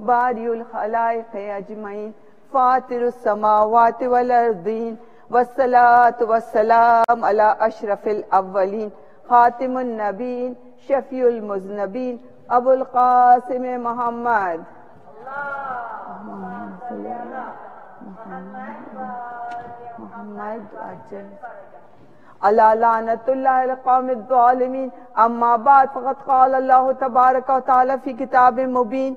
बारियुल बारियलायक Ajman Fatir समावात वल अर्दीन वसलात वसलाम अला अशरफिल अव्वलीन खातिमनबीन मुजनबीन अबुल कासिम मोहम्मद। अम्मा बात फ़कत कल अल्लाह तबारक वाली किताब मुबीन।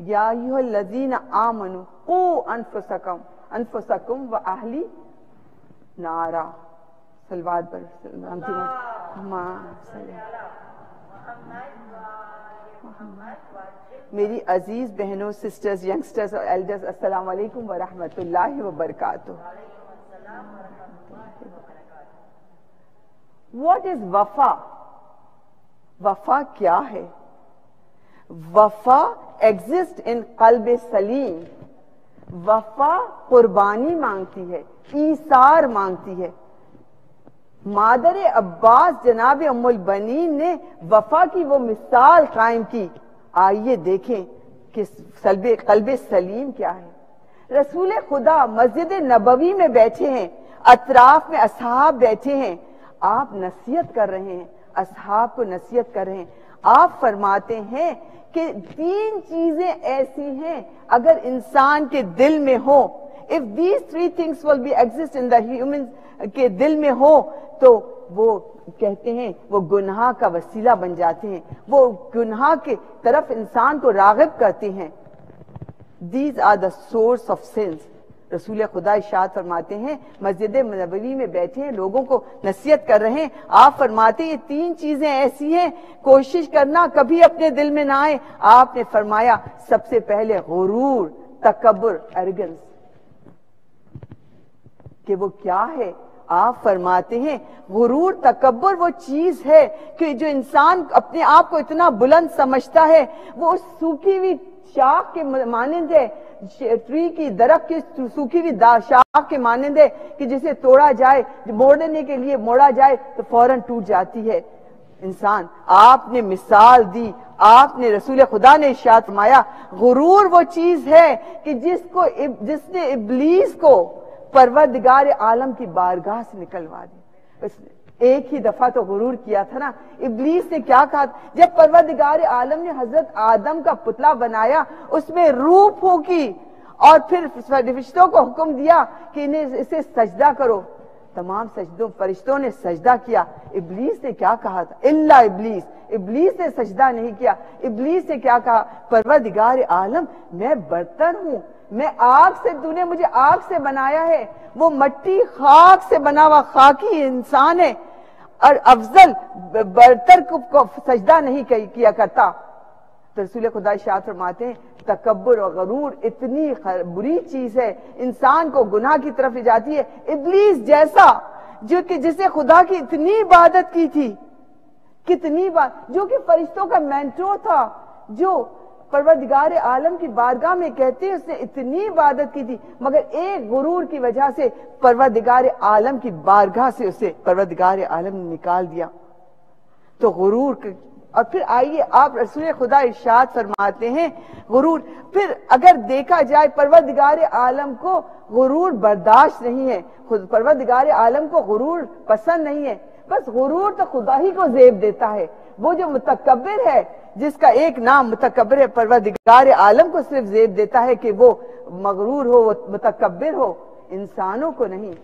या आमनु को अनफसकम अनफसकम व आहली नारा। सलवाद पर मेरी अज़ीज़ बहनों सिस्टर्स यंगस्टर्स और एल्डर्स अस्सलाम वालेकुम व रहमतुल्लाहि व बरकातहू। व्हाट इज़ वफा? वफा क्या है? वफा एग्जिस्ट इन कल्ब सलीम। वफा कुर्बानी मांगती है, ईसार मांगती है। मादर अब्बास जनाब अमुल बनी ने वफा की वो मिसाल कायम की। आइए देखें कि सल्बे, कल्ब सलीम क्या है। रसूल खुदा मस्जिद नबवी में बैठे हैं, अतराफ में असहाब बैठे हैं। आप नसीहत कर रहे हैं, असहाब को नसीहत कर रहे हैं। आप फरमाते हैं कि तीन चीज़ें ऐसी हैं, अगर इंसान के दिल में हो if these three things will be exist in the human के दिल में हो तो वो कहते हैं, वो गुनाह का वसीला बन जाते हैं। वो गुनाह के तरफ़ इंसान को रागब करते हैं। These are the source of sins रसूल खुदा इशाद फरमाते हैं, मस्जिद नबवी में बैठे हैं, लोगों को नसीहत कर रहे हैं। आप फरमाते ये तीन चीज़ें ऐसी हैं, कोशिश करना कभी अपने दिल में ना आए। आपने फरमाया, सबसे पहले गुरूर तकबर एरगेंस कि वो क्या है? आप फरमाते हैं, गुरूर तकबर वो चीज़ है कि जो इंसान अपने आप को इतना बुलंद समझता है, वो सूखी हुई शाख के मानंद है। ट्री की दरख्त की सूखी हुई शाख के मानंद कि जिसे तोड़ा जाए मोड़ने के लिए मोड़ा जाए तो फ़ौरन टूट जाती है। इंसान, आपने मिसाल दी, आपने रसूल खुदा ने इशात माया गुरूर वो चीज़ है कि जिसको जिसने इबलीस को परवरदिगार आलम की बारगाह से निकलवा दी। उसने एक ही दफ़ा तो गुरूर किया था ना। इबलीस ने क्या कहा जब परवरदिगार आलम ने हज़रत आदम का पुतला बनाया, उसमें रूप होगी और फिर फरिश्तों को हुक्म दिया कि इन्हें इसे सजदा करो। तमाम सजदों, फरिश्तों ने सजदा किया। इबलीस ने क्या कहा था? इल्ला इबलीस। इबलीस ने सजदा नहीं किया। इबलीस ने क्या कहा? परवरदिगार आलम, मैं बर्तन हूँ। मैं आग से, तूने मुझे आग से बनाया है। वो मट्टी खाक से बना हुआ खाकी इंसान है। और अफजल बर्तर को, सजदा नहीं किया करता। तो रसूल खुदा शाह फरमाते हैं तकबर और गरूर इतनी बुरी चीज़ है। इंसान को गुनाह की तरफ़ ले जाती है। इबलीस जैसा जो कि जिसे खुदा की इतनी इबादत की थी कितनी बार जो कि फरिश्तों का मेंटोर था जो परवरदिगार आलम की बारगाह में कहते हैं, उसने इतनी इबादत की थी, मगर एक गुरूर की वजह से परवरदिगार आलम की बारगाह से उसे परवरदिगार आलम ने निकाल दिया। तो गुरूर और फिर आइए, आप रसूल खुदा इर्शाद फरमाते हैं, गुरूर, फिर अगर देखा जाए परवरदिगार आलम को गुरूर बर्दाश्त नहीं है, खुद परवरदिगार आलम को गुरूर पसंद नहीं है, बस गुरूर तो खुदा ही को जेब देता है, वो जो मुतकबिर है जिसका एक नाम मुतकबिर परवरदिगार आलम को सिर्फ़ जेब देता है कि वो मगरूर हो, वो मुतकबिर हो, इंसानों को नहीं।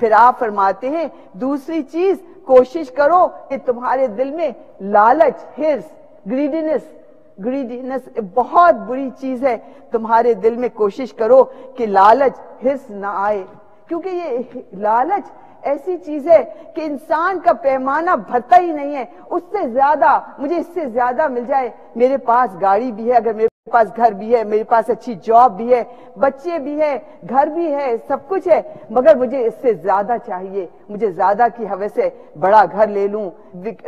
फिर आप फरमाते हैं, दूसरी चीज़, कोशिश करो कि तुम्हारे दिल में लालच, हिर्स ग्रीडीनेस ग्रीडीनेस बहुत बुरी चीज़ है। तुम्हारे दिल में कोशिश करो कि लालच, हिर्स ना आए। क्योंकि ये लालच ऐसी चीज़ है कि इंसान का पैमाना भरता ही नहीं है। उससे ज़्यादा, मुझे इससे ज़्यादा मिल जाए। मेरे पास गाड़ी भी है, अगर मेरे पास घर भी है, मेरे पास अच्छी जॉब भी है, बच्चे भी है, घर भी है, सब कुछ है, मगर मुझे इससे ज़्यादा चाहिए, मुझे ज़्यादा की हवस से बड़ा घर ले लूँ।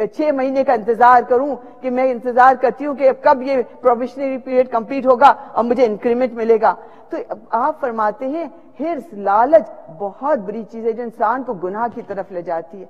छह महीने का इंतज़ार करूँ कि मैं इंतज़ार करती हूँ कि कब ये प्रोफेशनरी पीरियड कंप्लीट होगा और मुझे इंक्रीमेंट मिलेगा। तो आप फरमाते हैं, हिर्स लालच बहुत बुरी चीज़ है जो इंसान को गुनाह की तरफ़ ले जाती है।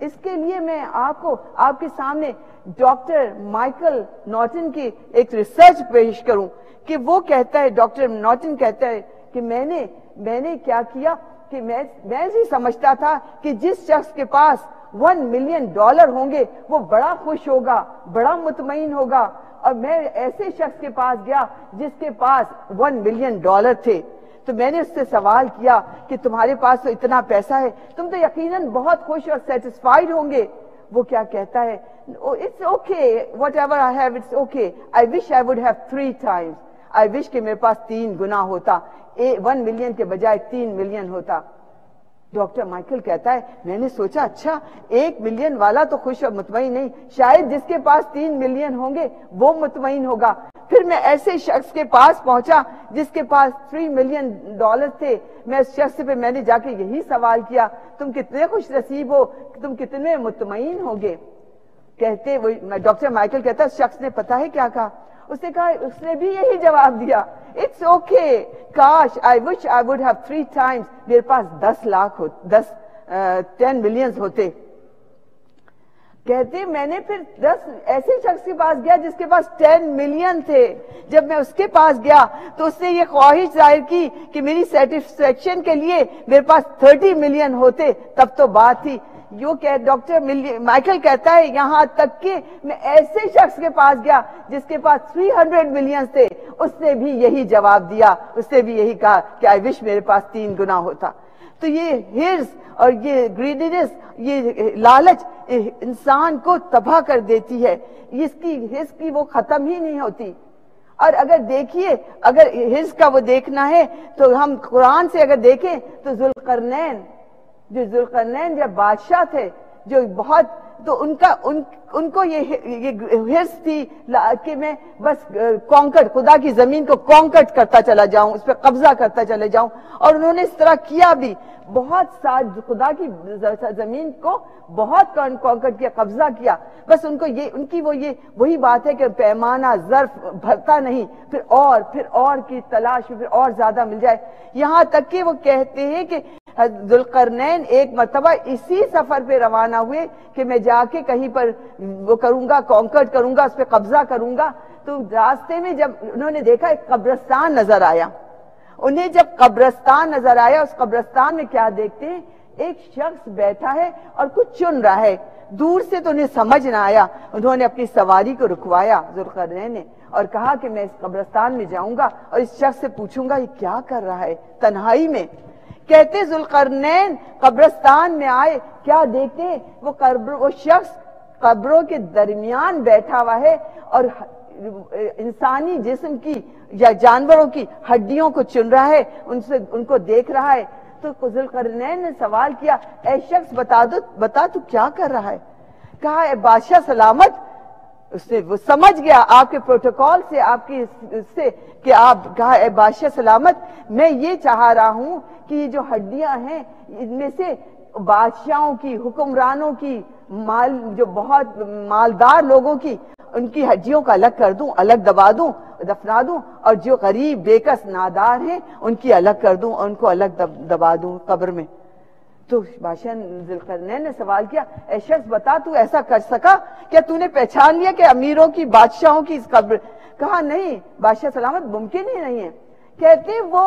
इसके लिए मैं आपको, आपके सामने डॉक्टर माइकल नॉटन की एक रिसर्च पेश करूँ कि वो कहता है, डॉक्टर नॉटन कहता है कि मैंने मैंने क्या किया कि मैं मैं ही समझता था कि जिस शख्स के पास वन मिलियन डॉलर होंगे, वो बड़ा खुश होगा, बड़ा मुतमिन होगा। और मैं ऐसे शख्स के पास गया जिसके पास वन मिलियन डॉलर थे। तो मैंने उससे सवाल किया कि तुम्हारे पास तो इतना पैसा है, तुम तो यकीनन बहुत खुश और सेटिस्फाइड होंगे। वो क्या कहता है it's okay whatever I have it's okay I wish I would have three times I wish कि मेरे पास तीन गुना होता। वन मिलियन के बजाय तीन मिलियन होता। डॉक्टर माइकल कहता है, मैंने सोचा अच्छा एक मिलियन वाला तो खुश और मुतमिन नहीं, शायद जिसके पास तीन मिलियन होंगे, वो मुतमिन होगा। फिर मैं ऐसे शख्स के पास पहुँचा, जिसके पास थ्री मिलियन डॉलर थे। मैं उस शख्स पे मैंने जाके यही सवाल किया, तुम कितने खुश नसीब हो? तुम कितने मुतमिन होगे? कहते वो डॉक्टर माइकल कहता शख्स ने पता है क्या कहा? उसने कहा, उसने भी यही जवाब दिया इट्स ओके काश I wish I would have three times मेरे पास दस लाख हो, दस टेन मिलियंस होते. कहते, मैंने फिर दस ऐसे शख्स के पास गया जिसके पास टेन मिलियन थे। जब मैं उसके पास गया तो उसने ये ख्वाहिश ज़ाहिर की कि मेरी सेटिस्फेक्शन के लिए मेरे पास थर्टी मिलियन होते। तब तो बात थी। यो कह, डॉक्टर माइकल कहता है, यहाँ तक कि मैं ऐसे शख्स के पास गया जिसके पास 300 मिलियन थे, उसने भी यही जवाब दिया, उसने भी यही कहा कि आई विश मेरे पास तीन गुना होता। तो ये हिर्स और ये ग्रीडीनेस ये लालच इंसान को तबाह कर देती है। इसकी, हिर्स की वो खत्म ही नहीं होती। और अगर देखिए, अगर हिर्स का वो देखना है तो हम कुरान से अगर देखें तो जुलकरनैन जो जुलकरनैन जब बादशाह थे, जो बहुत तो उनका, उन, उनको ये ये हिर्स थी कि मैं बस कॉन्कट खुदा की ज़मीन को कॉन्कट करता चला जाऊँ, उस पर कब्जा करता चले जाऊँ, और उन्होंने इस तरह किया भी। बहुत साथ खुदा की ज़मीन को बहुत कॉन्कट किया, कब्जा किया। बस उनको ये, उनकी वो ये, वही बात है कि पैमाना, जर्फ भरता नहीं, फिर और फिर और की तलाश फिर और ज़्यादा मिल जाए। यहाँ तक कि वो कहते हैं कि दुलकरनैन एक मरतबा इसी सफ़र पे रवाना हुए कि मैं जाके कहीं पर वो करूँगा कॉन्कर्ट करूँगा, उस पर कब्जा करूँगा। तो रास्ते में जब उन्होंने देखा, एक कब्रस्तान नज़र आया। उन्हें जब कब्रस्तान नज़र आया, उस कब्रस्तान में क्या देखते हैं? एक शख्स बैठा है और कुछ चुन रहा है। दूर से तो उन्हें समझ ना आया। उन्होंने अपनी सवारी को रुकवाया, जुल्करनैन ने, और कहा कि मैं इस कब्रस्तान में जाऊँगा और इस शख्स से पूछूँगा, ये क्या कर रहा है? तन्हाई में। कहते जुलकरनैन कब्रस्तान में आए, क्या देखते? वो कब्र, वो शख्स कब्रों के दरमियान बैठा हुआ है और इंसानी जिस्म की या जानवरों की हड्डियों को चुन रहा है, उनसे, उनको देख रहा है। तो जुलकरनैन ने सवाल किया, ऐ शख्स, बता दो, बता तू क्या कर रहा है? कहा बादशाह सलामत उसने वो समझ गया आपके प्रोटोकॉल से आपकी से कि आप कहा बादशाह सलामत मैं ये चाह रहा हूँ कि ये जो हड्डियाँ हैं इनमें से बादशाहों की हुक्मरानों की माल जो बहुत मालदार लोगों की उनकी हड्डियों का अलग कर दूँ अलग दबा दूँ दफना दूँ और जो गरीब बेकस नादार हैं उनकी अलग कर दूँ उनको अलग दब, दूँ कब्र में। तो बादशाह जुलकरनैन ने सवाल किया ए शख्स, बता तू ऐसा कर सका? क्या तूने पहचान लिया कि अमीरों की बादशाहों की इस कब्र कहा, नहीं, बादशाह सलामत मुमकिन ही नहीं है। कहते, वो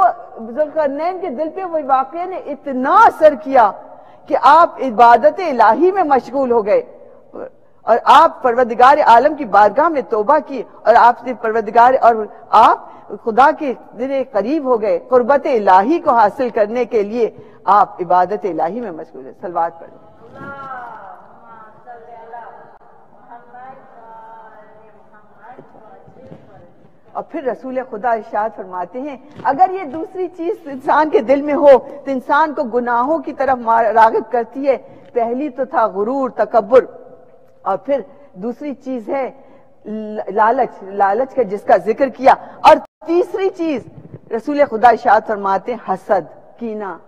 जुलकरनैन के दिल पे वो वाक्य ने इतना असर किया कि आप इबादत इलाही में मशगूल हो गए। और आप परवदिगार आलम की बारगाह में तोबा की और आपने परवदिगार और आप खुदा के दिल करीब हो गए कुर्बत इलाही को हासिल करने के लिए आप इबादत इलाही में मशगूल है। सलवात पढ़। और फिर रसूल खुदा इशाद फरमाते हैं, अगर ये दूसरी चीज़ इंसान के दिल में हो तो इंसान को गुनाहों की तरफ़ रागब करती है। पहली तो था गुरूर तकबर और फिर दूसरी चीज़ है लालच। लालच का जिसका ज़िक्र किया। और तीसरी चीज़, रसूल खुदा इशाद फरमाते हसद, कीना।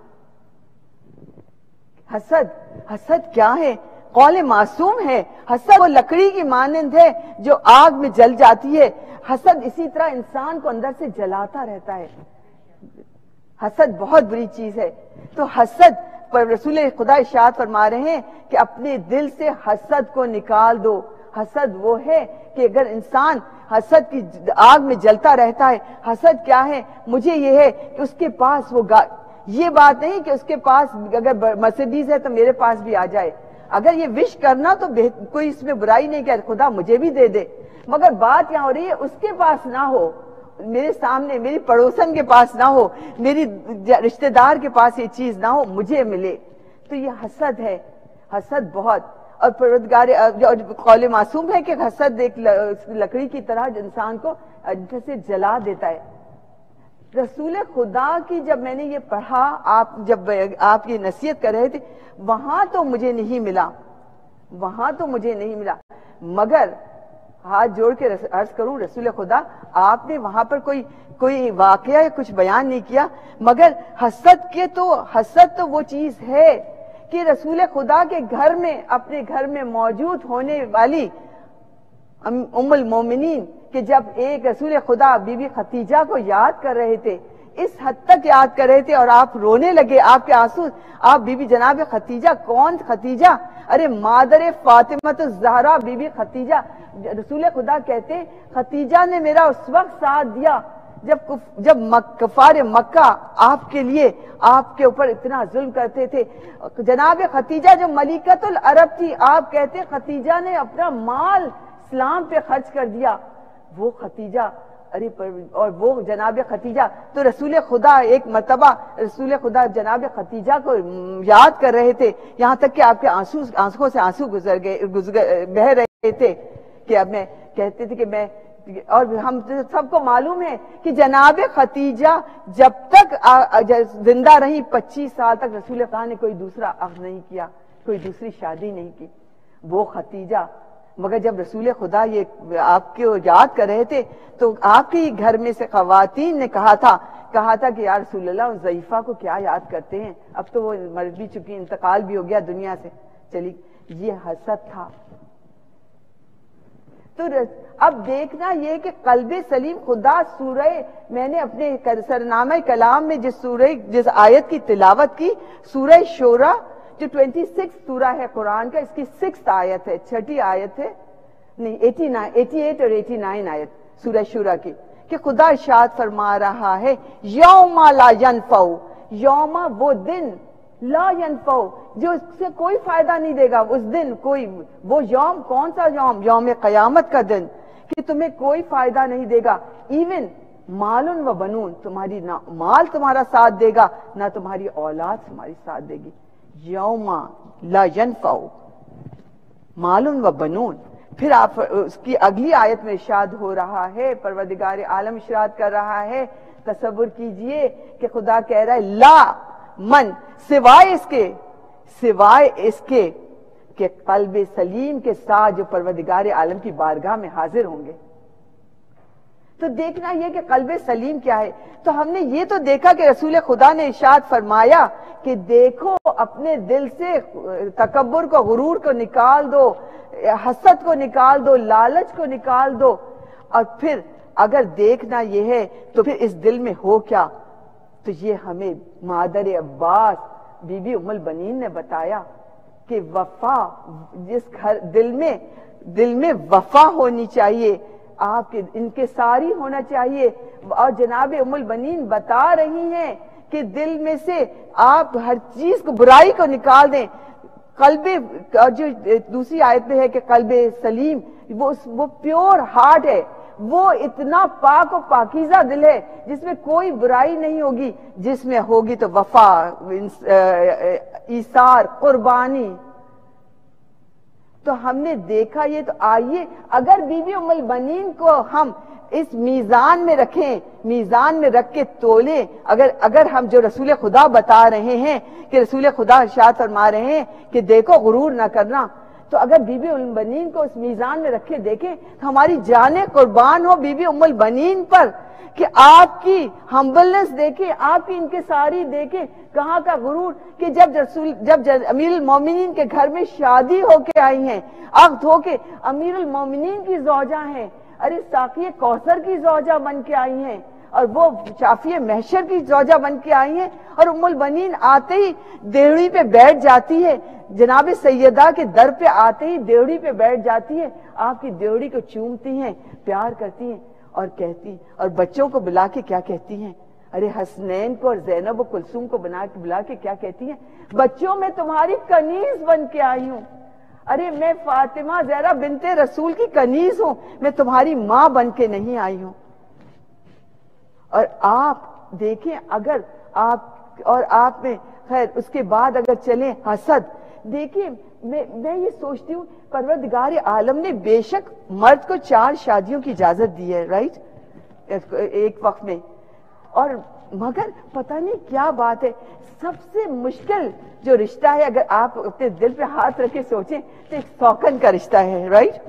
हसद? हसद क्या है? कौल मासूम है। हसद वो लकड़ी की मानंद है जो आग में जल जाती है। हसद इसी तरह इंसान को अंदर से जलाता रहता है। हसद बहुत बुरी चीज़ है। तो हसद पर रसूल खुदा इशाद फरमा रहे हैं कि अपने दिल से हसद को निकाल दो। हसद वो है कि अगर इंसान हसद की आग में जलता रहता है, हसद क्या है? मुझे ये है कि उसके पास वो ये बात नहीं कि उसके पास अगर मर्सिडीज है तो मेरे पास भी आ जाए। अगर ये विश करना तो कोई इसमें बुराई नहीं कर खुदा मुझे भी दे दे। मगर बात यहाँ हो रही है, उसके पास ना हो। मेरे सामने, मेरी पड़ोसन के पास ना हो, मेरी रिश्तेदार के पास ये चीज़ ना हो, मुझे मिले। तो ये हसद है। हसद बहुत। और परवदगार कौल मासूम है कि हसद एक लकड़ी की तरह इंसान को से जला देता है। रसूल खुदा की जब मैंने ये पढ़ा, आप जब आप ये नसीहत कर रहे थे, वहाँ तो मुझे नहीं मिला। वहाँ तो मुझे नहीं मिला। मगर हाथ जोड़ के अर्ज़ करूँ, रसूल खुदा, आपने वहाँ पर कोई कोई वाकया या कुछ बयान नहीं किया, मगर हसद के तो हसद तो वो चीज़ है कि रसूल खुदा के घर में, अपने घर में मौजूद होने वाली उमुल मोमिनीन, कि जब एक रसूल खुदा बीबी खतीजा को याद कर रहे थे, इस हद तक याद कर रहे थे, और आप रोने लगे, आपके आँसू, आप बीबी जनाब खतीजा, कौन खतीजा? अरे मादर फातिमा तो जहरा बीबी खतीजा, रसूल खुदा कहते, खतीजा ने मेरा उस वक्त साथ दिया, जब जब कफार मक्का आपके लिए, आपके ऊपर इतना जुल्म करते थे। जनाब खतीजा जो मलिकतुल अरब थी, आप कहते, खतीजा ने अपना माल इस्लाम पे खर्च कर दिया। वो खतीजा अरे और वो जनाब खतीजा तो रसूल खुदा एक मरतबा, रसूल खुदा जनाब खतीजा को याद कर रहे थे। यहाँ तक कि आपके आँसू, आंसुओं से आँसू गुजर गए बह रहे थे कि अब मैं कहते थे कि मैं, और हम सबको मालूम है कि जनाब खतीजा जब तक ज़िंदा रही 25 साल तक रसूल खुदा ने कोई दूसरा अख्ज नहीं किया, कोई दूसरी शादी नहीं की। वो खतीजा मगर जब रसूल खुदा ये आपके याद कर रहे थे तो आपके ही घर में से खातन ने कहा था कहा था कि यार रसूल्ला जईफा को क्या याद करते हैं? अब तो वो मर भी चुकी इंतकाल भी हो गया दुनिया से। चली ये हसद था। तो अब देखना ये कि कल्ब सलीम खुदा सूरह, मैंने अपने सरनामा कलाम में जिस सूरह, जिस आयत की तिलावत की, सूरह शोरा जो 26 सूरा है कुरान का, इसकी सिक्स आयत है, छठी आयत है, नहीं 89 88 और 89 आयत सूरह शुरा की, कि खुदा इशाद फरमा रहा है, यौमा ला यनफऊ, यौमा वो दिन ला यनफऊ, जो इससे कोई फ़ायदा नहीं देगा, उस दिन कोई, वो यौम, कौन सा यौम? यौम कयामत का दिन, कि तुम्हें कोई फ़ायदा नहीं देगा इवन मालून व बनून तुम्हारी ना, माल तुम्हारा साथ देगा, ना तुम्हारी औलाद तुम्हारी साथ देगी। यौमा ला यनफाउ मालूम व बनून। फिर आप, उसकी अगली आयत में इशाद हो रहा है परवदिगार आलम इशाद कर रहा है तस्वुर कीजिए कि खुदा कह रहा है, ला, मन, सिवाय इसके सिवाय इसके कल्ब सलीम के साथ जो परवदिगार आलम की बारगाह में हाजिर होंगे। तो देखना यह कि कल्ब सलीम क्या है। तो हमने ये तो देखा कि रसूल खुदा ने इशाद फरमाया कि देखो, अपने दिल से तकबर को, गुरूर को निकाल दो, हसद को निकाल दो, लालच को निकाल दो। और फिर अगर देखना यह है तो फिर इस दिल में हो क्या? तो ये हमें मादर अब्बास, बीबी उमल बनीन ने बताया कि वफा, जिस घर, दिल में दिल में वफा होनी चाहिए। आपके, इनके सारी होना चाहिए। और जनाब उमल बनीन बता रही हैं कि दिल में से आप हर चीज़ को, बुराई को निकाल दें। कल्बे जो दूसरी आयत में है कि कल्बे सलीम, वो वो प्योर हार्ट है। वो इतना पाक और पाकिजा दिल है, जिसमें कोई बुराई नहीं होगी। जिसमें होगी तो वफा ईसार, कुर्बानी। तो हमने देखा ये तो आइए, अगर बीबी उमल बनीन को हम इस मीजान में रखें, मीजान में रख के तोले, अगर अगर हम जो रसूल खुदा बता रहे हैं, कि रसूल खुदा इर्शाद फरमा रहे हैं, कि देखो, गुरूर ना करना तो अगर बीबी उमल बनीन को इस मीजान में रखे देखें तो हमारी जाने कुर्बान हो बीबी उमल बनीन पर, कि आपकी हम्बलनेस देखे, आपकी इनके सारी देखे, कहाँ का गुरूर, कि जब रसूल, जब अमीर मोमिनीन के घर में शादी होके आई हैं, अख्त होके अमीर मोमिनीन की जोजा हैं, अरे साकिय कौसर की जौजा बन के आई हैं। और वो शाफिय महशर की जौजा बन के आई हैं और उमुल बनीन आते ही देवड़ी पे बैठ जाती है। जनाब सैयदा के दर पे आते ही देवड़ी पे बैठ जाती है। आपकी देवड़ी को चूमती हैं, प्यार करती हैं और कहती और बच्चों को बुला के क्या कहती हैं? अरे हसनैन को और जैनब कुलसुम को बना के, बुला के क्या कहती हैं? बच्चों, में तुम्हारी कनीज बन के आई हूँ। अरे मैं फातिमा जहरा बिनते रसूल की कनीज हूँ। मैं तुम्हारी माँ बन के नहीं आई हूँ। और आप देखें, अगर आप, और आप में, खैर, उसके बाद अगर चले हसद, देखिए, मैं मैं ये सोचती हूँ, परवरदिगार आलम ने बेशक मर्द को चार शादियों की इजाज़त दी है राइट एक वक्त में। और मगर पता नहीं क्या बात है, सबसे मुश्किल जो रिश्ता है, अगर आप अपने दिल पे हाथ रखे सोचें तो एक सौकन का रिश्ता है राइट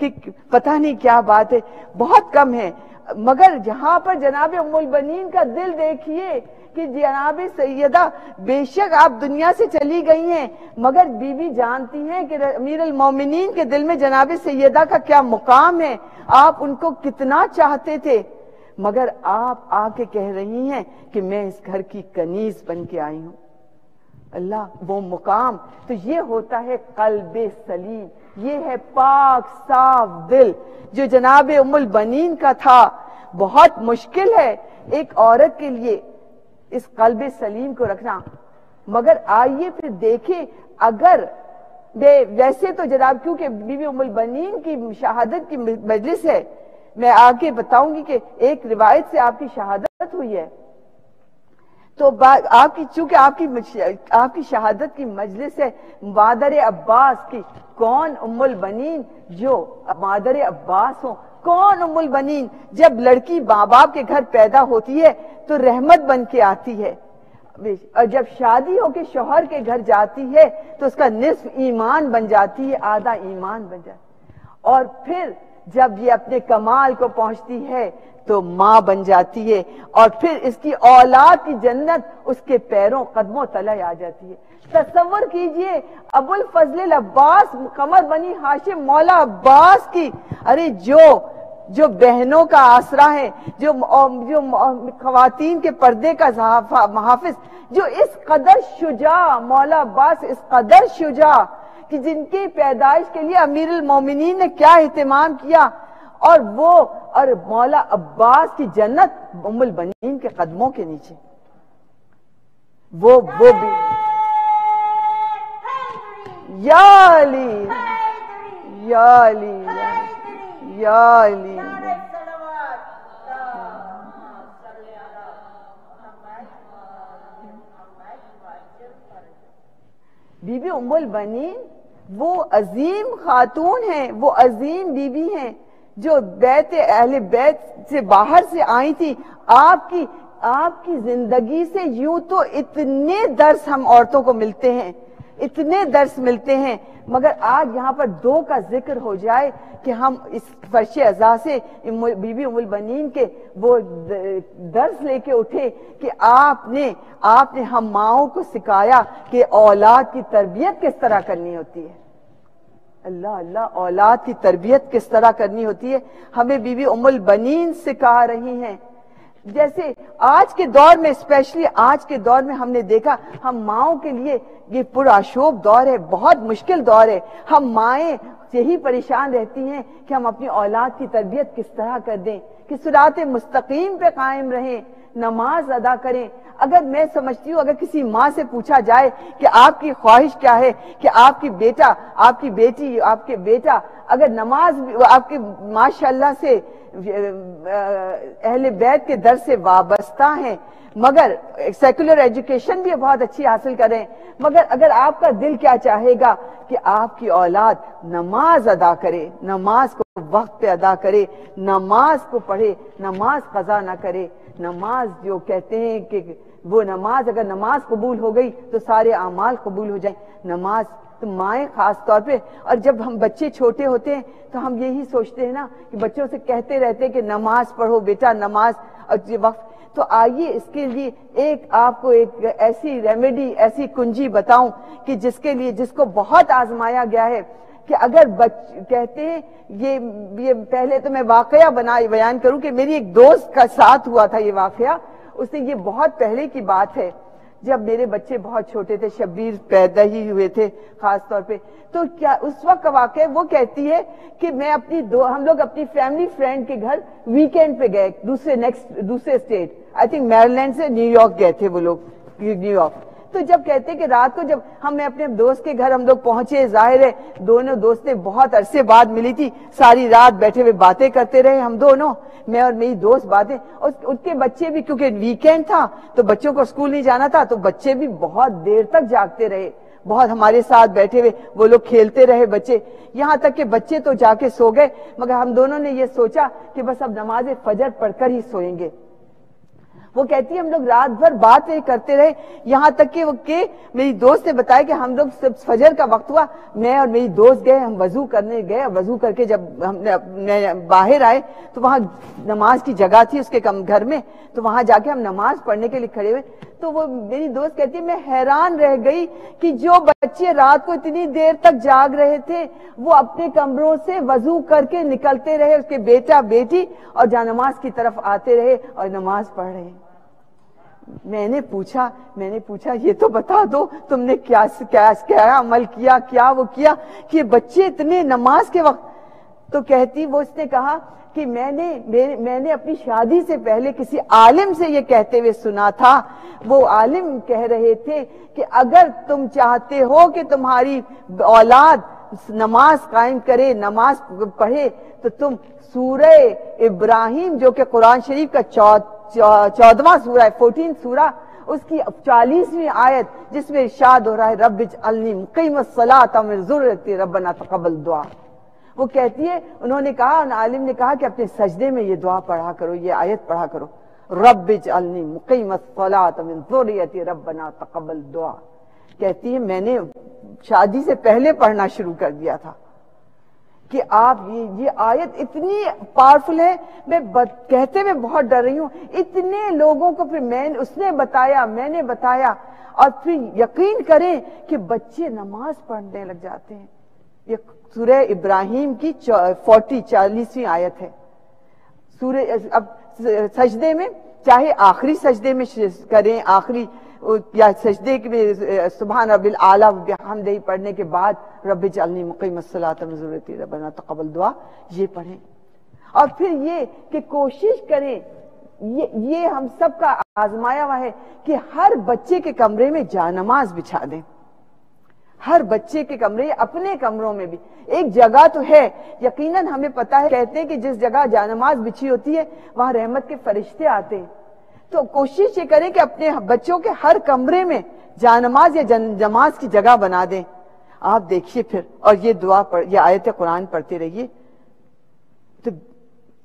कि पता नहीं क्या बात है, बहुत कम है। मगर जहाँ पर जनाब उमुल बनीन का दिल देखिए कि जनाब सैयदा, बेशक आप दुनिया से चली गई हैं, मगर बीबी जानती हैं कि अमीर मोमिनीन के दिल में जनाब सैयदा का क्या मुकाम है, आप उनको कितना चाहते थे? मगर आप आके कह रही हैं कि मैं इस घर की कनीज बन के आई हूँ। अल्लाह, वो मुकाम। तो ये होता है कल्ब सलीम। ये है पाक, साफ़ दिल। जो जनाब उमुल बनीन का था, बहुत मुश्किल है एक औरत के लिए इस कल्ब सलीम को रखना। मगर आइए फिर देखें, अगर वे वैसे तो जनाब, क्योंकि बीबी उमुल बनीन की शहादत की मजलिस है, मैं आगे बताऊँगी कि एक रिवायत से आपकी शहादत हुई है। तो आपकी चूँकि आपकी आपकी शहादत की मजलिस है, मादर अब्बास की, कौन उम्मुल बनीन? जो मादर अब्बास हो, कौन उम्मुल बनीन? जब लड़की माँ बाप के घर पैदा होती है तो रहमत बन के आती है। और जब शादी होके शोहर के घर जाती है तो उसका निस्फ ईमान बन जाती है, आधा ईमान बन जाती है। और फिर जब ये अपने कमाल को पहुँचती है तो माँ बन जाती है और फिर इसकी औलाद की जन्नत उसके पैरों, कदमों तले आ जाती है। तस्वर कीजिए, अबुल फजल अब्बास कमर बनी हाशिम मौला अब्बास की। अरे जो जो बहनों का आसरा है, जो जो खातन के पर्दे का महाफिज, जो इस कदर शुजा, मौला अब्बास इस कदर शुजा कि जिनकी पैदाइश के लिए अमीर मोमिनीन ने क्या अहतमाम किया और वो, और मौला अब्बास की जन्नत उमुल बनीन के कदमों के नीचे। वो वो भी। या अली। या अली। या अली। बीबी उमुल बनीन, वो अजीम खातून है, वो अजीम बीबी हैं। जो बैत अहले बैत से बाहर से आई थी, आपकी आपकी ज़िंदगी से यूँ तो इतने दर्श हम औरतों को मिलते हैं, इतने दर्श मिलते हैं, मगर आज यहाँ पर दो का ज़िक्र हो जाए कि हम इस फर्श अजा से बीबी उमुल बनीन के वो दर्ज लेके उठे कि आपने आपने हम माओ को सिखाया कि औलाद की तरबियत किस तरह करनी होती है। अल्लाह अल्लाह, औलाद की तरबियत किस तरह करनी होती है? हमें बीबी उमुल बनीन सिखा रही हैं। जैसे आज के दौर में, स्पेशली आज के दौर में हमने देखा, हम माओ के लिए ये पुराशोभ दौर है, बहुत मुश्किल दौर है। हम माए यही परेशान रहती हैं कि हम अपनी औलाद की तरबियत किस तरह कर दें, कि सुरात मुस्तकीम पे कायम रहें। नमाज़ अदा करें। अगर मैं समझती हूँ, अगर किसी माँ से पूछा जाए कि आपकी ख्वाहिश क्या है, कि आपकी बेटा, आपकी बेटी, आपके बेटा, अगर नमाज़ आपके माशाल्लाह से अहले बैत के दर से वाबस्ता हैं, मगर सेकुलर एजुकेशन भी बहुत अच्छी हासिल करें, मगर अगर आपका दिल क्या चाहेगा कि आपकी औलाद नमाज़ अदा करे, नमाज़ को वक्त पे अदा करे, नमाज़ को पढ़े, नमाज़ कजा ना करे नमाज़ जो कहते हैं कि वो नमाज़ अगर नमाज़ कबूल हो गई तो सारे अमाल कबूल हो जाए। नमाज़ तो माए खास तौर पे। और जब हम बच्चे छोटे होते हैं तो हम यही सोचते हैं ना कि बच्चों से कहते रहते हैं कि नमाज़ पढ़ो बेटा, नमाज़ और वक्त। तो आइए इसके लिए एक आपको एक ऐसी रेमेडी ऐसी कुंजी बताऊँ कि जिसके लिए, जिसको बहुत आजमाया गया है। कि अगर बच, कहते हैं, ये ये पहले तो मैं वाकया बना, बयान करूँ कि मेरी एक दोस्त का साथ हुआ था ये वाकया। उसने ये बहुत पहले की बात है। जब मेरे बच्चे बहुत छोटे थे, शब्बीर पैदा ही हुए थे खास तौर पे। तो क्या उस वक्त का वाक्य वो कहती है कि मैं अपनी दो, हम लोग अपनी फैमिली फ्रेंड के घर वीकेंड पे गए, दूसरे नेक्स्ट दूसरे स्टेट आई थिंक मैरलैंड से न्यूयॉर्क गए थे वो लोग न्यूयॉर्क तो जब कहते कि रात को जब हम अपने दोस्त के घर हम लोग पहुँचे, ज़ाहिर है दोनों दोस्तें बहुत अरसे बाद मिली थी, सारी रात बैठे हुए बातें करते रहे हम दोनों, मैं और मेरी दोस्त बातें और उनके बच्चे भी, क्योंकि वीकेंड था तो बच्चों को स्कूल नहीं जाना था तो बच्चे भी बहुत देर तक जागते रहे, बहुत हमारे साथ बैठे हुए, वो लोग खेलते रहे बच्चे, यहाँ तक के बच्चे तो जाके सो गए, मगर हम दोनों ने ये सोचा कि बस अब नमाज़ फजर पढ़कर ही सोएँगे। वो कहती है, हम लोग रात भर बात करते रहे। यहाँ तक कि वो के, मेरी दोस्त ने बताया कि हम लोग सब फजर का वक्त हुआ। मैं और मेरी दोस्त गए, हम वज़ू करने गए। वज़ू करके जब हमने बाहर आए तो वहाँ नमाज़ की जगह थी उसके कम, घर में। तो वहाँ जाके हम नमाज़ पढ़ने के लिए खड़े हुए। तो वो मेरी दोस्त कहती है, मैं हैरान रह गई कि जो बच्चे रात को इतनी देर तक जाग रहे थे, वो अपने कमरों से वज़ू करके निकलते रहे। उसके बेटा बेटी और जानमाज की तरफ़ आते रहे और नमाज़ पढ़ रहे मैंने पूछा मैंने पूछा ये तो बता दो तुमने क्या क्या क्या अमल किया क्या वो किया कि बच्चे इतने नमाज़ के वक्त तो कहती वो उसने कहा कि मैंने मेरे, मैंने अपनी शादी से पहले किसी आलिम से ये कहते हुए सुना था। वो आलिम कह रहे थे कि अगर तुम चाहते हो कि तुम्हारी औलाद नमाज़ कायम करे नमाज़ पढ़े तो तुम सूरह इब्राहिम जो कि कुरान शरीफ का चौदवा सूरा है फोर्टीन सूरा, उसकी चालीसवीं आयत, जिसमें इर्शाद हो रहा है रब अलनी मुकीम सलात रबना तकबल दुआ। वो कहती है, उन्होंने कहा, उन आलिम ने कहा कि अपने सजदे में ये दुआ पढ़ा करो, ये आयत पढ़ा करो। रब अलनी मुकीमती रबना तकबल दुआ। कहती है, मैंने शादी से पहले पढ़ना शुरू कर दिया था। कि आप ये ये आयत इतनी पावरफुल है मैं बत, कहते हुए बहुत डर रही हूँ। इतने लोगों को फिर मैं उसने बताया मैंने बताया। और फिर यकीन करें कि बच्चे नमाज़ पढ़ने लग जाते हैं। ये सूर्य इब्राहिम की फोर्टी चालीसवीं आयत है। सूर्य अब सजदे में चाहे आखिरी सजदे में करें आखिरी या सजदे में सुबह रबिल आला हमदही पढ़ने के बाद रब जलनी मुकीमती रबना तकबल दुआ, ये पढ़ें। और फिर ये कि कोशिश करें, ये ये हम सबका आजमाया हुआ है कि हर बच्चे के कमरे में जानमाज बिछा दें। हर बच्चे के कमरे, अपने कमरों में भी। एक जगह तो है, यकीनन हमें पता है, कहते हैं कि जिस जगह जानमाज बिछी होती है, वहाँ रहमत के फरिश्ते आते हैं। तो कोशिश ये करें कि अपने बच्चों के हर कमरे में जानमाज या जमाज की जगह बना दें। आप देखिए फिर, और ये दुआ पढ़, ये आयत कुरान पढ़ते रहिए। तो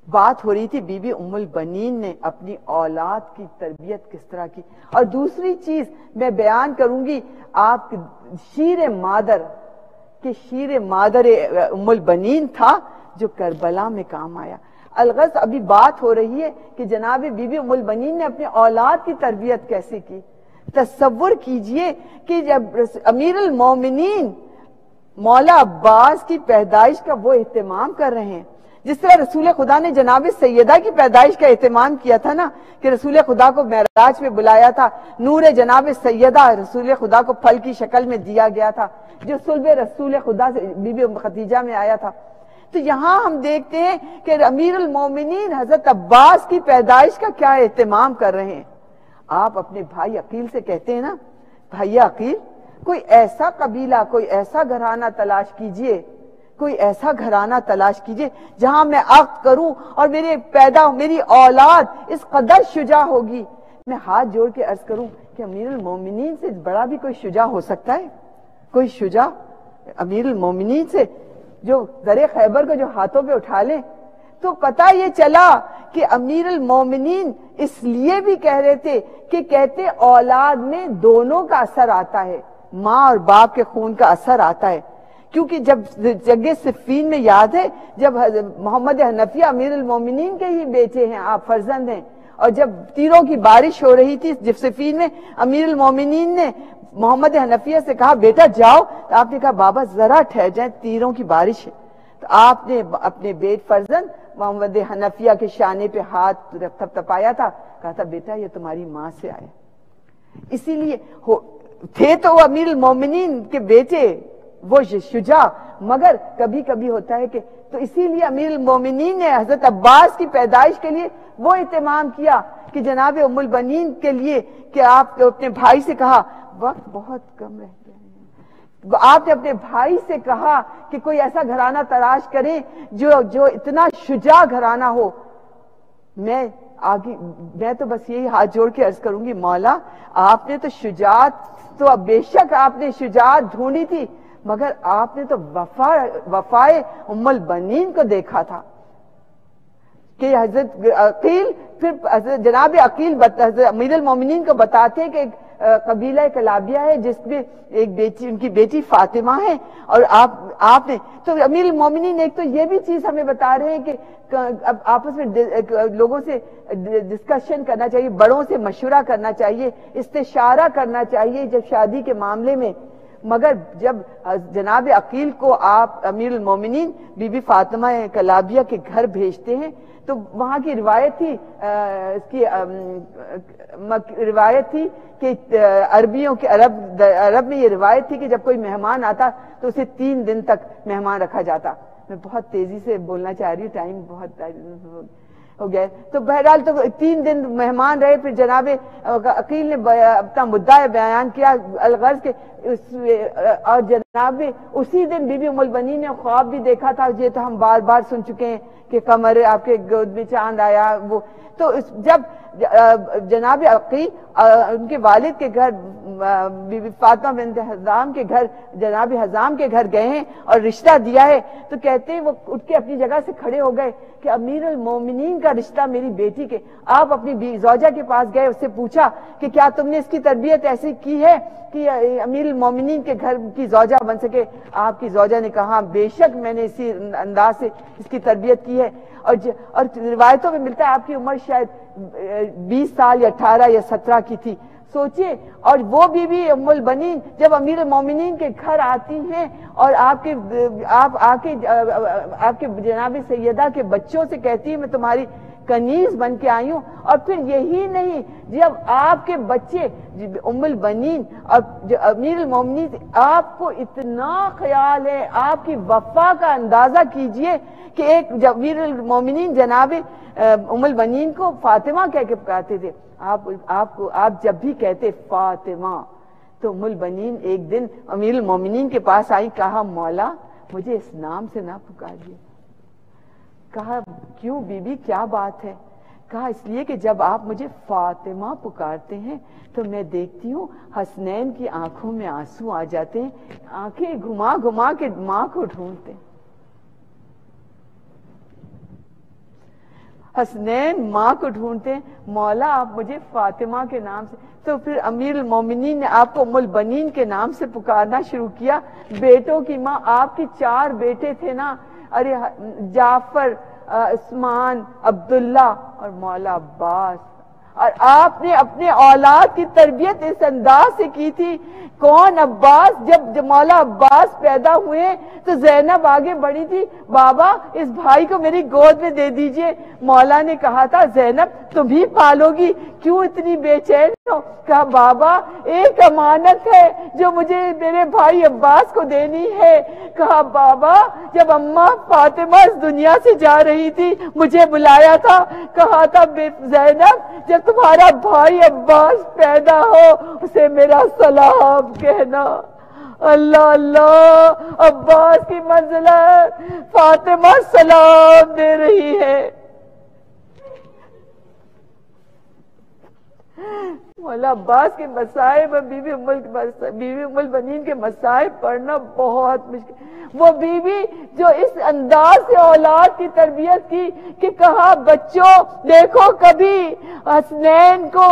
बात हो रही थी बीबी उमुल बनीन ने अपनी औलाद की तरबियत किस तरह की। और दूसरी चीज़ मैं बयान करूँगी, आप शीर मादर, कि शीर मादर उमुल बनीन था जो करबला में काम आया। अलगज, अभी बात हो रही है कि जनाब बीबी उमुल बनीन ने अपने औलाद की तरबियत कैसे की? तस्वुर कीजिए कि जब अमीर मोमिनीन मौला अब्बास की पैदाइश का वो एहतमाम कर रहे हैं। जिस तरह रसूल खुदा ने जनाब सैदा की पैदाइश का एहतमाम किया था ना, कि रसूल खुदा को महराज में बुलाया था, नूर जनाब सैदा रसूल खुदा को फल की शक्ल में दिया गया था, जो सुल्ब रसूल खुदा से, बीबी खतीजा में आया था। तो यहाँ हम देखते हैं कि अमीर मोमिन हज़रत अब्बास की पैदाइश का क्या एहतमाम कर रहे हैं। आप अपने भाई अकील से कहते हैं ना भैया अकील, कोई ऐसा कबीला, कोई ऐसा घराना तलाश कीजिए, कोई ऐसा घराना तलाश कीजिए जहाँ मैं अक्त करूँ और मेरे पैदा, मेरी औलाद इस कदर शुजा होगी। मैं हाथ जोड़ के अर्ज़ करूँ कि अमीर मोमिन से बड़ा भी कोई शुजा हो सकता है? कोई शुजा अमीर मोमिन से जो जरे खैबर को जो हाथों पे उठा ले तो पता ये चला कि अमीर मोमिन इसलिए भी कह रहे थे कि कहते औलाद में दोनों का असर आता है, माँ और बाप के खून का असर आता है। क्योंकि जब जगह सिफीन में याद है, जब मोहम्मद हनफिया अमीर मोमिन के ही बेटे हैं, आप फर्जंद हैं, और जब तीरों की बारिश हो रही थी सिफीन में अमीर मोमिन ने मोहम्मद हनफिया से कहा, बेटा, जाओ। तो आपने कहा, बाबा, जरा ठहर जाए, तीरों की बारिश है। तो आपने अपने बेट फर्जन मोहम्मद हनफिया के शाने पे हाथ थपथपाया था। कहा था, बेटा, ये तुम्हारी माँ से आया इसीलिए थे तो अमीर मोमिन के बेटे, वो शुजा, मगर कभी कभी होता है कि तो इसीलिए अमीर मोमिन ने हज़रत अब्बास की पैदाइश के लिए वो इतमाम किया कि जनाब उमुल बनीन के लिए कि आप अपने भाई से कहा वक्त बहुत कम रह गया आपने अपने भाई से कहा कि कोई ऐसा घराना तलाश करें जो जो इतना शुजा घराना हो। मैं आगे, मैं तो बस यही हाथ जोड़ के अर्ज़ करूँगी, मौला, आपने तो शुजात तो अब बेशक आपने शुजात ढूंढी थी, मगर आपने तो वफा, वफाए उम्मल बनीन को देखा था। कि हज़रत अकील, फिर जनाब अकील अमीर मोमिन को बताते हैं कि कबीला कलाबिया है, जिसमें एक बेटी, उनकी बेटी फातिमा है, और आप, आपने तो अमीर मोमिन एक तो ये भी चीज़ हमें बता रहे हैं कि अब आपस में लोगों से डिस्कशन करना चाहिए, बड़ों से मशुरा करना चाहिए, इस्तेशारा करना चाहिए जब शादी के मामले में। मगर जब जनाब अकील को आप अमीर मोमिन बीबी फातिमा कलाबिया के घर भेजते हैं तो वहाँ की रिवायत थी इसकी रिवायत थी कि अरबियों के, अरब अरब में ये रिवायत थी कि जब कोई मेहमान आता तो उसे तीन दिन तक मेहमान रखा जाता। मैं बहुत तेज़ी से बोलना चाह रही हूँ, टाइम बहुत हो गया। तो बहरहाल तो तीन दिन मेहमान रहे, फिर जनाब अकील ने अपना मुद्दा बयान किया अलगर्ज के, उस और जनाब, उसी दिन बीबी उमल बनी ने ख्वाब भी देखा था, ये तो हम बार बार सुन चुके हैं कि कमर आपके गोद में चाँद आया, वो तो जब जनाब अकील उनके वालिद के घर बीबी फातमा बिन हजाम के घर, जनाब हजाम के घर गए हैं और रिश्ता दिया है तो कहते हैं वो उठ के अपनी जगह से खड़े हो गए कि अमीर मोमिनीन का रिश्ता मेरी बेटी के, आप अपनी जौजा के पास गए, उससे पूछा कि क्या तुमने इसकी तरबियत ऐसी की है कि अमीर मोमिनीन के घर की जौजा बन सके? आपकी जोजा ने कहा, बेशक मैंने इसी अंदाज से इसकी तरबियत की है। और और रिवायतों में मिलता है, आपकी उम्र शायद 20 साल या 18 या 17 की थी। सोचिए, और वो बीबी अमुल बनी जब अमीर मोमिन के घर आती है, और आपके आप आके आपके जनाबी सैदा के बच्चों से कहती है, मैं तुम्हारी कनीज बन के आई हूँ। और फिर यही नहीं, जब आपके बच्चे उम्मुल बनीन और अमीर मोमिनी आपको इतना ख्याल है, आपकी वफा का अंदाज़ा कीजिए कि एक अमीर मोमिन जनाब उमुल बनीन को फातिमा कह के पुकारते थे। आप, आपको, आप जब भी कहते, फातिमा तो उमुल बनीन एक दिन अमीर मोमिन के पास आई, कहा, मौला, मुझे इस नाम से ना पुकारिए कहा, क्यों बीबी, क्या बात है? कहा, इसलिए कि जब आप मुझे फातिमा पुकारते हैं तो मैं देखती हूँ, हसनैन की आँखों में आँसू आ जाते हैं, आँखें घुमा घुमा के माँ को ढूंढते हसनैन माँ को ढूंढते हैं, मौला, आप मुझे फातिमा के नाम से तो फिर अमीर मोमिनीन ने आपको मुल बनीन के नाम से पुकारना शुरू किया, बेटों की माँ, आपके चार बेटे थे ना अरे जाफ़र उस्मान अब्दुल्ला और मौला अब्बास। और आपने अपने औलाद की तरबियत इस अंदाज से की थी कौन अब्बास जब, जब मौला अब्बास पैदा हुए तो जैनब आगे बढ़ी थी बाबा इस भाई को मेरी गोद में दे दीजिए। मौला ने कहा था जैनब तुम भी पालोगी क्यों इतनी बेचैन हो? कहा बाबा एक अमानत है जो मुझे मेरे भाई अब्बास को देनी है। कहा बाबा जब अम्मा फातिमा इस दुनिया से जा रही थी मुझे बुलाया था। कहा था जैनब जब तुम्हारा भाई अब्बास पैदा हो, उसे मेरा सलाम कहना। अल्लाह अल्लाह, अब्बास की मंजिल फातिमा सलाम दे रही है। मौला अब्बास के मसाइब बीवी उमल बीवी उमल बनीन के मसाइब पढ़ना बहुत मुश्किल। वो बीवी जो इस अंदाज से औलाद की तरबियत की कि कहा बच्चों, देखो कभी हसनैन को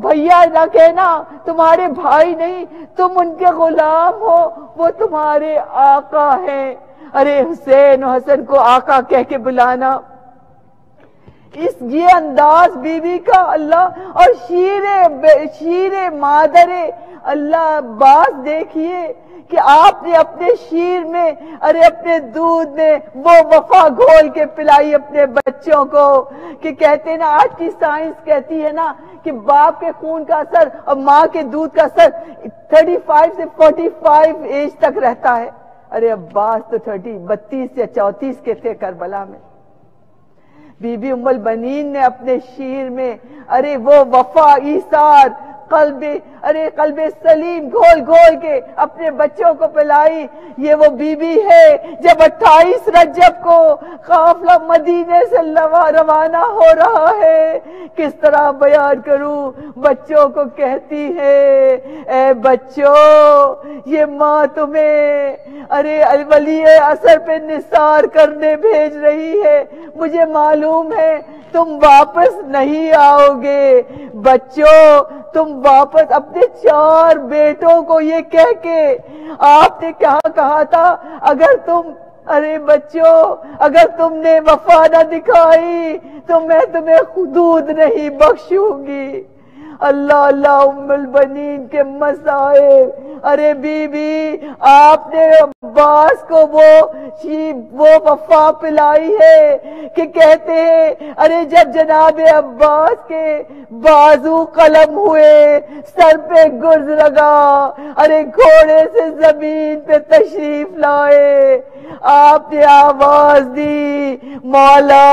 भैया ना कहना, तुम्हारे भाई नहीं, तुम उनके गुलाम हो, वो तुम्हारे आका हैं। अरे हुसैन हसन को आका कह के बुलाना। इस ये अंदाज बीवी का अल्लाह, और शीरे शीरे मादरे, अल्लाह बास देखिए कि आपने अपने शीर में, अरे अपने दूध में वो वफा घोल के पिलाई अपने बच्चों को, कि कहते ना, आज की साइंस कहती है ना कि बाप के खून का असर और माँ के दूध का असर 35 से 45 एज तक रहता है। अरे अब्बास तो 30 बत्तीस या चौतीस के थे करबला में। बीबी उमल बनीन ने अपने शीर में अरे वो वफा ईसार कल्बे, अरे कल्बे सलीम, घोल घोल के अपने बच्चों को पिलाई। ये वो बीबी है, जब 28 रजब को काफला मदीने से रवाना हो रहा है, किस तरह बयान करूँ? बच्चों को कहती है, ए बच्चों, ये माँ तुम्हें, अरे अलवली असर पे निसार करने भेज रही है। मुझे मालूम है, तुम वापस नहीं आओगे। बच्चों, तुम वापस अपने चार बेटों को ये कह के आपने क्या कहा था? अगर तुम, अरे बच्चों, अगर तुमने वफा न दिखाई तो मैं तुम्हें खुदूद नहीं बख्शूँगी। अल्लाह अल्लाह उम्मुल बनीन के मसाए अरे बीबी, आपने अब्बास को वो वो वफा पिलाई है कि कहते हैं, अरे जब जनाब अब्बास के बाजू कलम हुए, सर पे गुर्ज लगा, अरे घोड़े से ज़मीन पे तशरीफ़ लाए, आपने आवाज़ दी, मौला,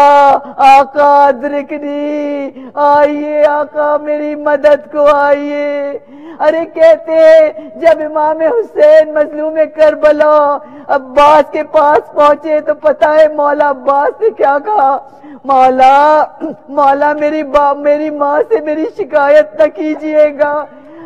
आका दृकनी आइए आका मेरी मदद को आइए। अरे कहते हैं, जब इमाम हुसैन मजलूम करबला अब्बास के पास पहुँचे तो पता है मौला अब्बास ने क्या कहा? मौला मौला मेरी बाप मेरी माँ से मेरी शिकायत न कीजिएगा।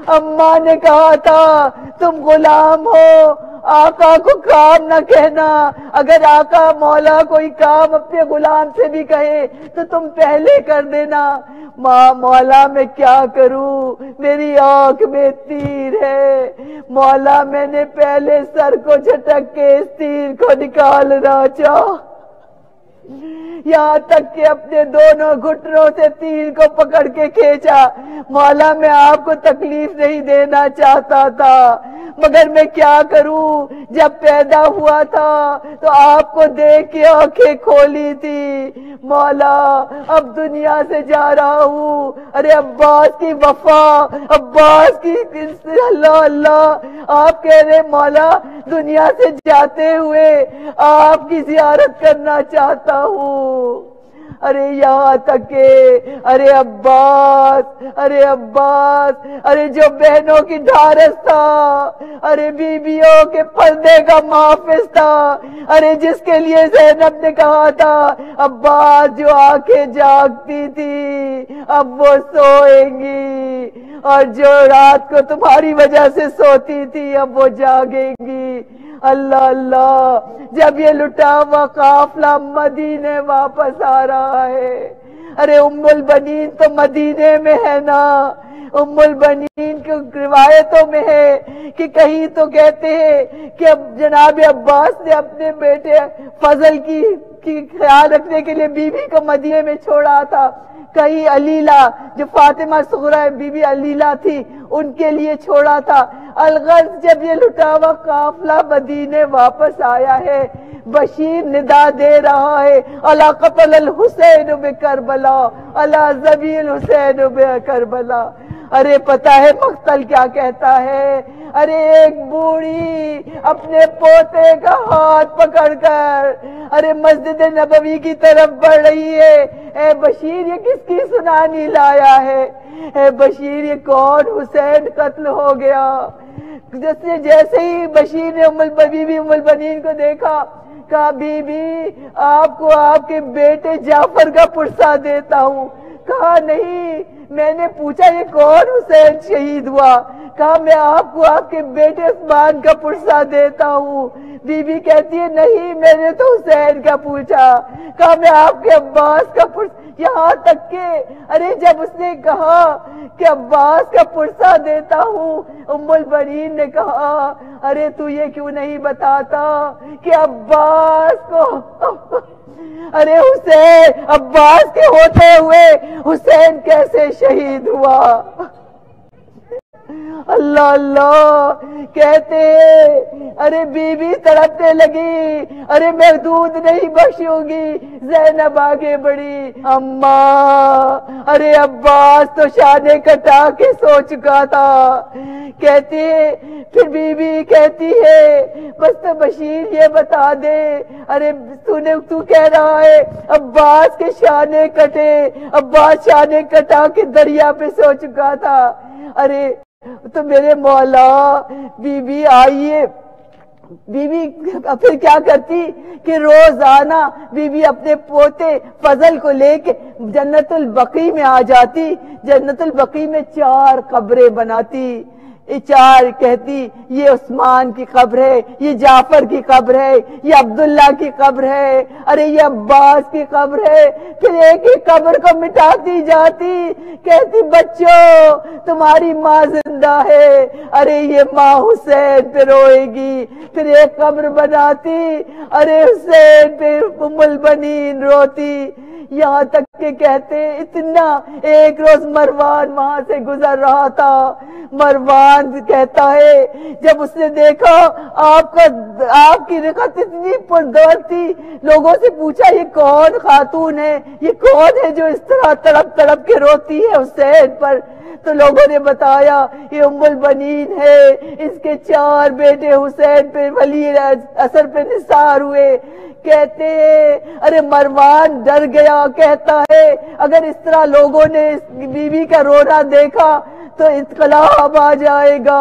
अम्मा ने कहा था, तुम गुलाम हो आका को काम न कहना। अगर आका मौला कोई काम अपने गुलाम से भी कहे तो तुम पहले कर देना। माँ, मौला मैं क्या करूँ? मेरी आँख में तीर है। मौला मैंने पहले सर को झटक के इस तीर को निकालना चाह। यहाँ तक कि अपने दोनों घुटनों से तीर को पकड़ के खींचा। मौला मैं आपको तकलीफ़ नहीं देना चाहता था, मगर मैं क्या करूँ? जब पैदा हुआ था तो आपको देख के आँखें खोली थी। मौला, अब दुनिया से जा रहा हूँ। अरे अब्बास की वफा, अब्बास की अल्लाह अल्लाह। आप कह रहे मौला, दुनिया से जाते हुए आपकी जियारत करना चाहता हूँ। अरे यहाँ तक के, अरे अब्बास अरे अब्बास, अरे जो बहनों की ढारस था, अरे बीबियों के पर्दे का माफिज था, अरे जिसके लिए जैनब ने कहा था, अब्बास जो आँखें जागती थी, अब वो सोएँगी, और जो रात को तुम्हारी वजह से सोती थी, अब वो जागेंगी। अल्लाह अल्लाह। जब ये लुटा हुआ काफला मदीने वापस आ रहा है। अरे उम्मुल बनीन तो मदीने में है ना। उम्मुल बनीन की रिवायतों में है कि कहीं तो कहते हैं कि अब जनाब अब्बास ने अपने बेटे फजल की, की ख्याल रखने के लिए बीवी को मदीने में छोड़ा था। कहीं अलीला, जो फातिमा सुगरा बीबी अलीला थी, उनके लिए छोड़ा था। अलगज जब ये लुटा हुआ काफिला मदीने वापस आया है, बशीर निदा दे रहा है, अला कतल हुसैन बे करबला, अला जबील हुसैन बे करबला। अरे पता है मख्तल क्या कहता है? अरे एक बूढ़ी अपने पोते का हाथ पकड़कर, अरे मस्जिद नबवी की तरफ़ बढ़ रही है। ए बशीर, ये किसकी सुनानी लाया है? ए बशीर, ये कौन हुसैन कत्ल हो गया? जैसे जैसे ही बशीर ने उमल बीबी उमल बनीन को देखा, कहा, बीबी, आपको आपके बेटे जाफ़र का पुरसा देता हूँ। कहा, नहीं मैंने पूछा, ये कौन हुसैन शहीद हुआ? कहा, मैं आपको आपके बेटे उस्मान का पुरसा देता हूँ। बीबी कहती है, नहीं, मैंने तो हुसैन का पूछा। कहा, मैं आपके अब्बास का पुरसा यहाँ तक के, अरे, जब उसने कहा कि अब्बास का पुरसा देता हूँ, उम्मुल बरीन ने कहा, अरे, तू ये क्यों नहीं बताता कि अब्बास को अरे हुसैन अब्बास के होते हुए हुसैन कैसे शहीद हुआ? अल्लाह अल्लाह, कहते अरे बीबी तड़पने लगी, अरे मैं दूध नहीं बख्शूँगी, जैनब आगे बढ़ी, अम्मा, अरे अब्बास तो शाने कटा के सो चुका था। कहती फिर बीबी कहती है, बस तो बशीर ये बता दे, अरे तूने, तू कह रहा है, अब्बास के शाने कटे, अब्बास शाने कटा के दरिया पे सो चुका था। अरे तो मेरे मौला बीबी आइए बीबी फिर क्या करती कि रोज़ाना बीबी अपने पोते फजल को लेके जन्नतुल बकी में आ जाती, जन्नतुल बकरी में चार कब्रें बनाती। चार कहती, ये उस्मान की कब्र है, ये जाफ़र की कब्र है, ये अब्दुल्ला की कब्र है, अरे ये अब्बास की कब्र है। फिर एक ही कब्र को मिटाती जाती, कहती, बच्चों, तुम्हारी माँ ज़िंदा है। अरे ये माँ हुसैन पे रोएगी, फिर एक कब्र बनाती, अरे हुसैन पे उमुल बनीन रोती। यहाँ तक के कहते इतना एक रोज मरवान वहाँ से गुजर रहा था। मरवान कहता है, जब उसने देखा, आपका, आपकी रिकत इतनी पुरदर्द थी, लोगों से पूछा, ये कौन खातून है? ये कौन है जो इस तरह तड़प तड़प के रोती है हुसैन पर? तो लोगों ने बताया, ये उम्मुल बनीन है। इसके चार बेटे हुसैन पे वली असर पे निसार हुए। कहते हैं, अरे मरवान डर गया। कहता है, अगर इस तरह लोगों ने इस बीवी का रोना देखा तो इतकलाब आ जाएगा।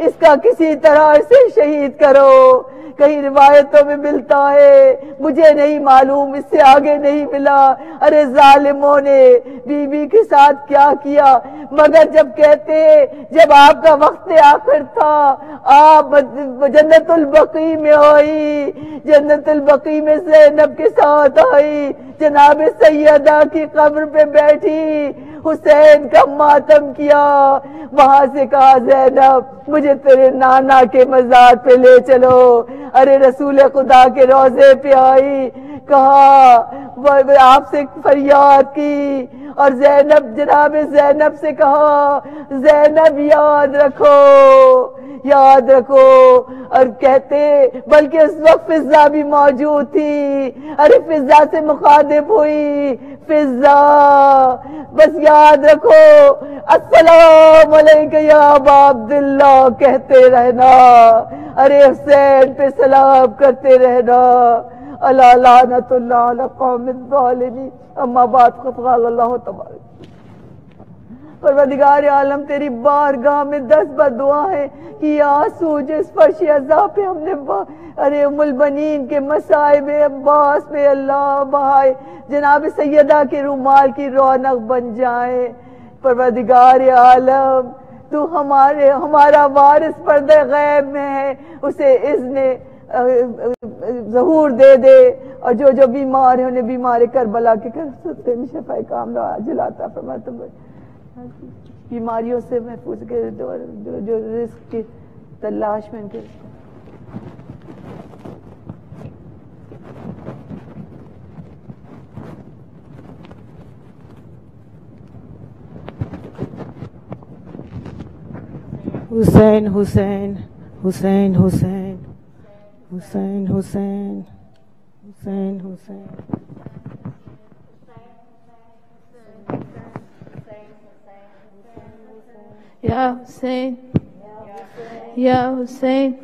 इसका किसी तरह से शहीद करो। कई रिवायतों में मिलता है, मुझे नहीं मालूम, इससे आगे नहीं मिला। अरे जालिमों ने बीबी के साथ क्या किया? मगर जब कहते, जब आपका वक्त आखिर था, आप जन्नतुल बकी में आई, जन्नतुल बकी में जैनब के साथ आई, जनाब सैयदा की कब्र पे बैठी, हुसैन का मातम किया, वहाँ से कहा जैनब मुझे तेरे नाना के मजार पे ले चलो। अरे रसूल खुदा के रोज़े पे आई, कहा आपसे फरियाद की। और जैनब जनाब जैनब से कहा जैनब, याद रखो याद रखो। और कहते, बल्कि उस वक्त फिजा भी मौजूद थी। अरे फिजा से मुखातिब हुई। फिजा बस याद रखो। अस्सलाम या अब्दुल्ला कहते रहना। अरे, हुसैन पे सलाम करते रहना। अल्लाह अम्मा बात अल्लाह तबारक। परवदिगार आलम, तेरी बारगाह में दस बदुआ है कि आँसू जिस फर्श अजा पे हमने अरे उमुल बनीन के मसाइब अब्बास पे अल्लाह बहाए। जनाब सैयदा के रुमाल की रौनक बन जाए। परवदिगार आलम, तू हमारे हमारा वारिस पर्दे गैब में है। उसे इसने जहूर दे दे। और जो जो बीमार है, उन्हें बीमार करबला के कर सकते में शफाई काम जलाता फरमा बीमारियों से महफूज कर दो जो, जो रिस्क की तलाश में उनके हुसैन हुसैन हुसैन हुसैन हुसैन हुसैन हुसैन हुसैन। या हुसैन या हुसैन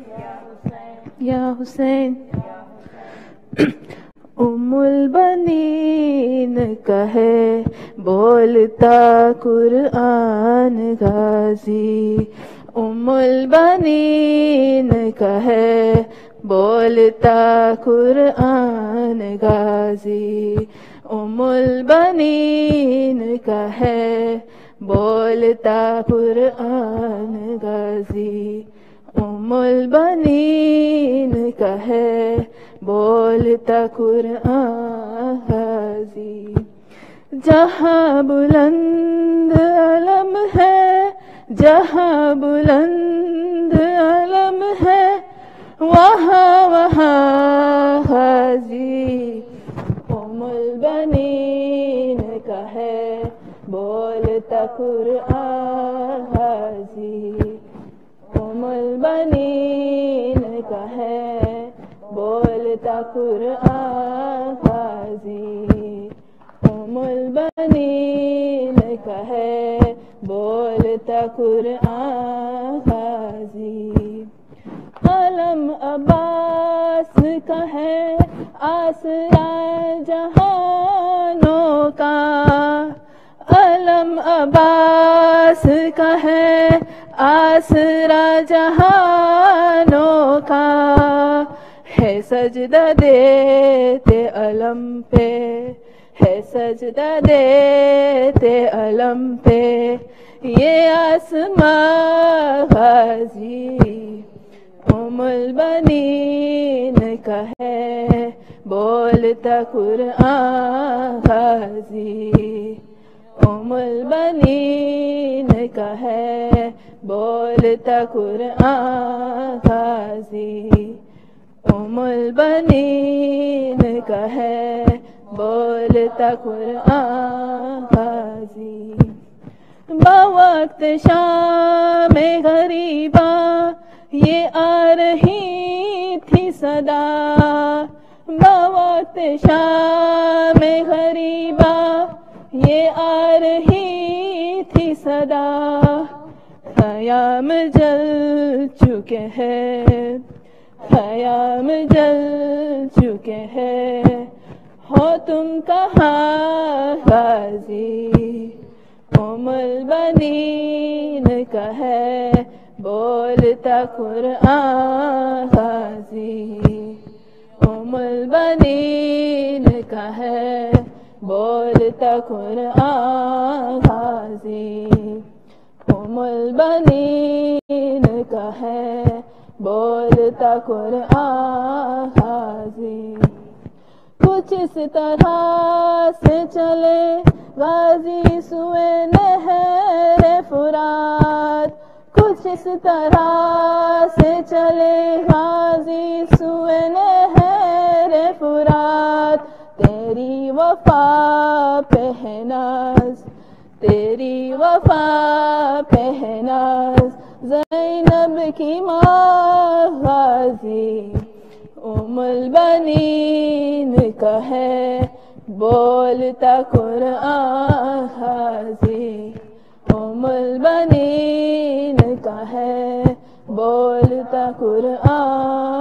या हुसैन उमुल बनीन कहे बोलता कुरआन गाजी उमुल बनीन कहे बोलता कुरआन गाजी उमुल बनीन कहे बोलता कुरआन गाजी, उमुल बनीन कहे, बोलता कुरआन गाजी। जहाँ बुलंद अलम है, जहाँ बुलंद अलम है, वहाँ वहाँ हाजी उमुल बनीन कहे बोलता कुरआन हाजी। उमुल बनीन कहे बोलता कुरआन हाजी। उमुल बनीन कहे बोलता कुरआन हाजी। अलम अब्बास कहे आसरा जहानों का। अब्बास कहे आसरा जहानों का। है सजदा देते अलम पे, है सजदा देते अलम पे। ये आसमां गाजी उमुल बनीन कहे बोलता कुरआन गाजी उमुल बनीन कहे बोलता कुरआन गाजी उमुल बनीन कहे बोलता कुरआन गाजी बवक्त शाम गरीबा, ये आ रही थी सदा। बवक्त शाम गरीबा ये आ रही थी सदा। खयाम जल चुके हैं। खयाम जल चुके हैं। हो तुम कहा गाजी? उमल बनीन कहे, बोलता कुरआन गाजी। उमल बनीन कहे बोलता कुरआन गाजी उमल बनीन कहे बोलता कुरआन गाजी कुछ इस तरह से चले, गाजी सुए नहर फुरात। कुछ इस तरह से चले, गाजी सुए नहर फुरात। वफा पहनास तेरी वफा पहनास जैनब की माँ गाजी उमल बनीन का बोलता कुरान हाजी, उमल बनीन का है, बोलता कुरान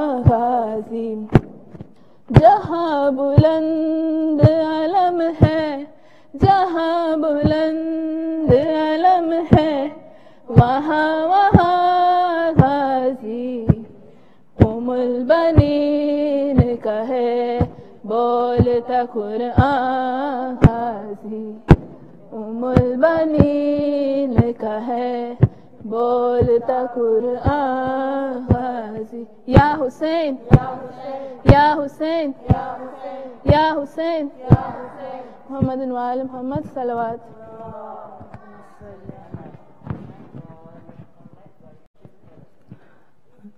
जहाँ बुलंद अलम है, जहाँ बुलंद अलम है, वहाँ वहाँ गाजी उमुल बनीन कहे बोलता कुरआन हाजी उमुल बनीन कहे बोलता कुरआन हाजी या हुसैन या हुसैन या हुसैन मोहम्मद वाल मोहम्मद सलवात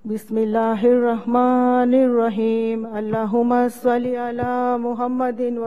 बिस्मिल्लाहिर्रहमानिर्रहीम अल्लाहुम्मा सल्लि अला मुहम्मदिन व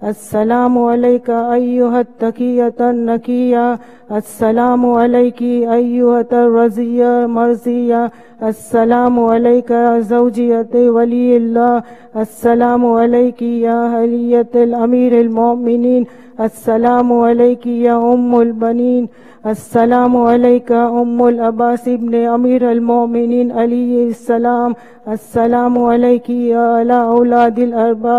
फजीलत ज़किया अस्सलामु अलैका अय्युहत तकियत नकिया अस्सलामु अलैकी अय्युहत रजिया मर्जिया अस्सलामु अलैका ज़ौजियत वलील्लाह अस्सलामु अलैकी या हलियत अमीर मोमिनीन अस्सलामु अलैकी या उम्मुल बनीन अस्सलामु अलैका उम्मुल अब्बास इब्न अमीर मोमिनीन अली सलाम अस्सलामु अलैकी या अला औलादिल अरबा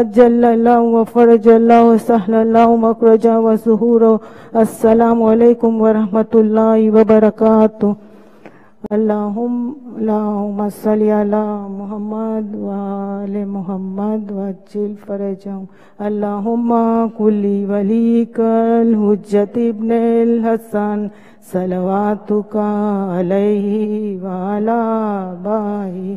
अज्जल्ला फ़रजल्ला सल्ला मकरजा व सहूर असलकम वरहमल वबरक अल्लाम सल्ला मोहम्मद वाल मोहम्मद वजिल फ़रजम अल्लाहुम्मा कुली वलीकल हजत इब्नल हसन सलवातुका अलैहि वाला by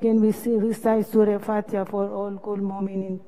Can we see, recite Surah Fatiha for all good mominin?